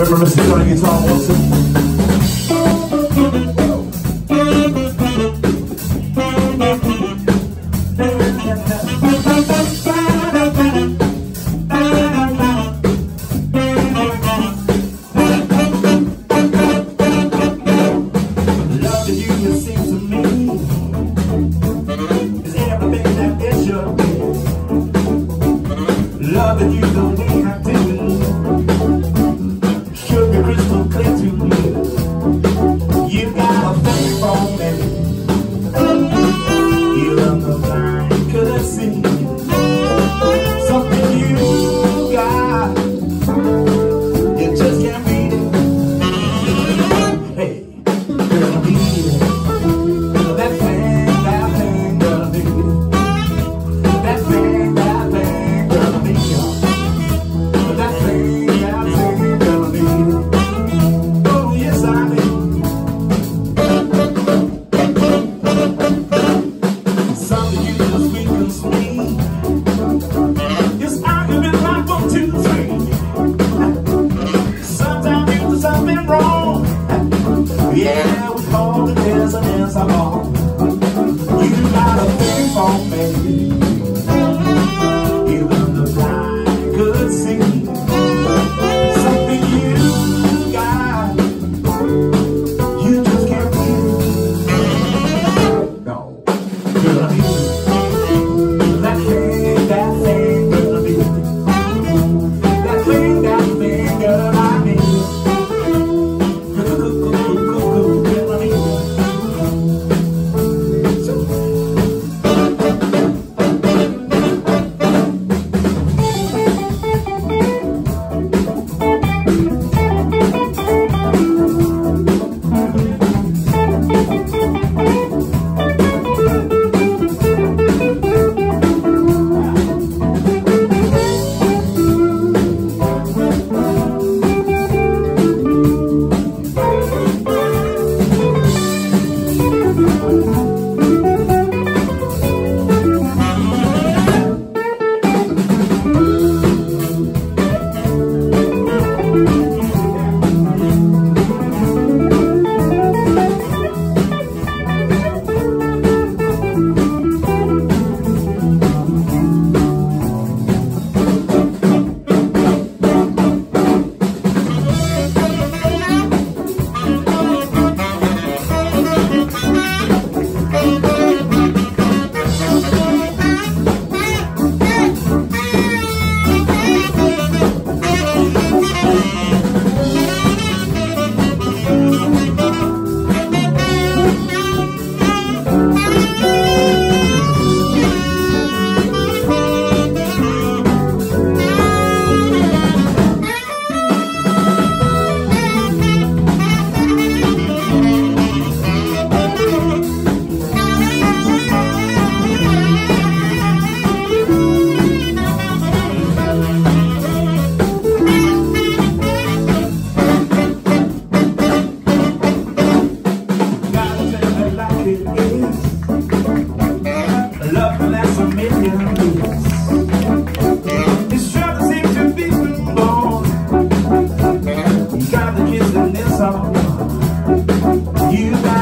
Remember Mr. Johnny Guitar Watson? you. got